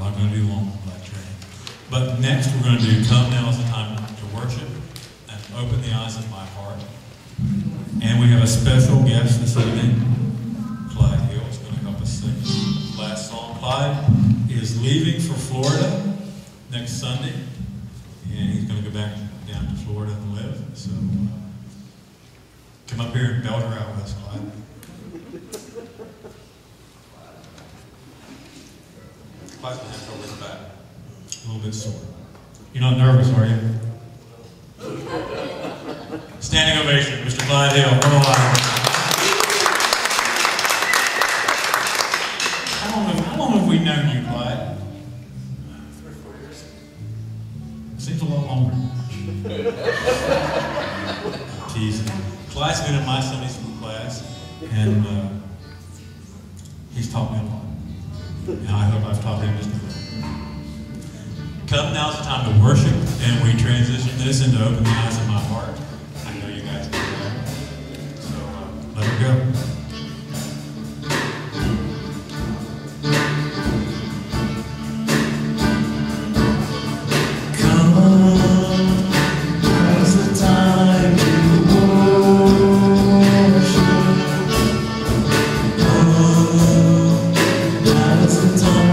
Not gonna do long flight training. But next, we're gonna do Come Now is the Time to Worship and Open the Eyes of My Heart. And we have a special guest this evening, Clyde Hill is gonna help us sing this last song. Clyde is leaving for Florida next Sunday, and he's gonna go back down to Florida and live, so, uh, come up here and belt her out with us, Clyde. Clyde's gonna have trouble with his back, a little bit sore. You're not nervous, are you? Standing ovation, Mr. Clyde Hill, come on. How long have, how long have we known you, Clyde? Three or four years. Seems a lot longer. Teasing. Clyde's been in my Sunday school class, and uh, he's taught me a lot. And I hope I've taught him just a little. Come now's the time to worship, and we transition this into open the eyes of my heart. I know you guys do that. So uh, let her go. The time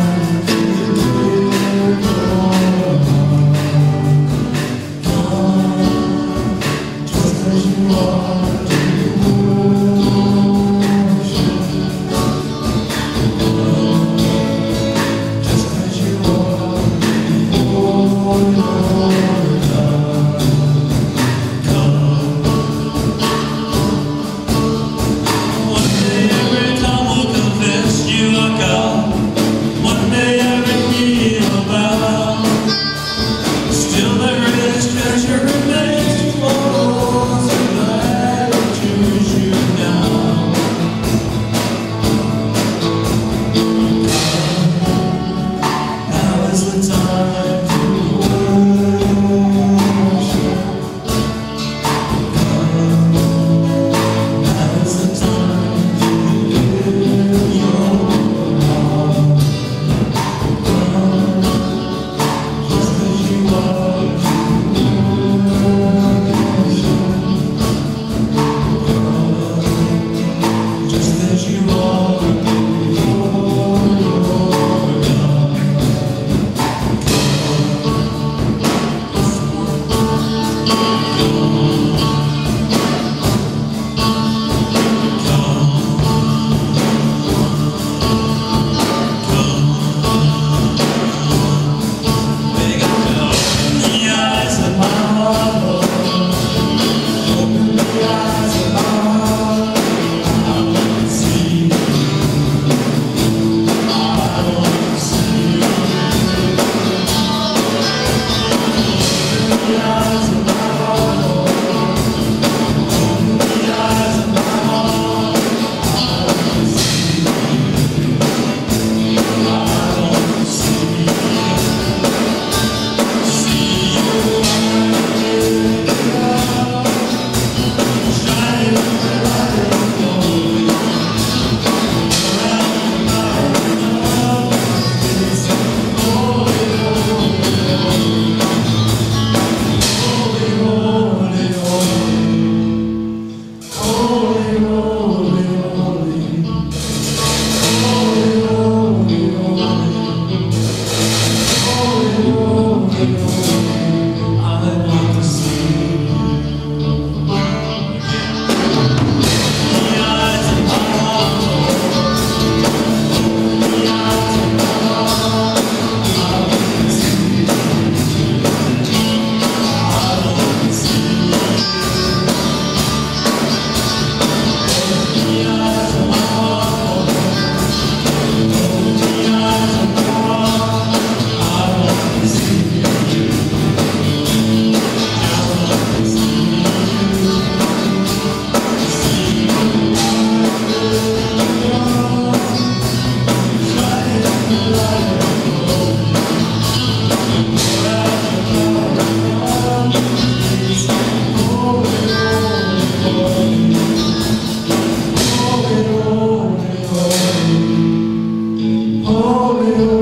Oh, meu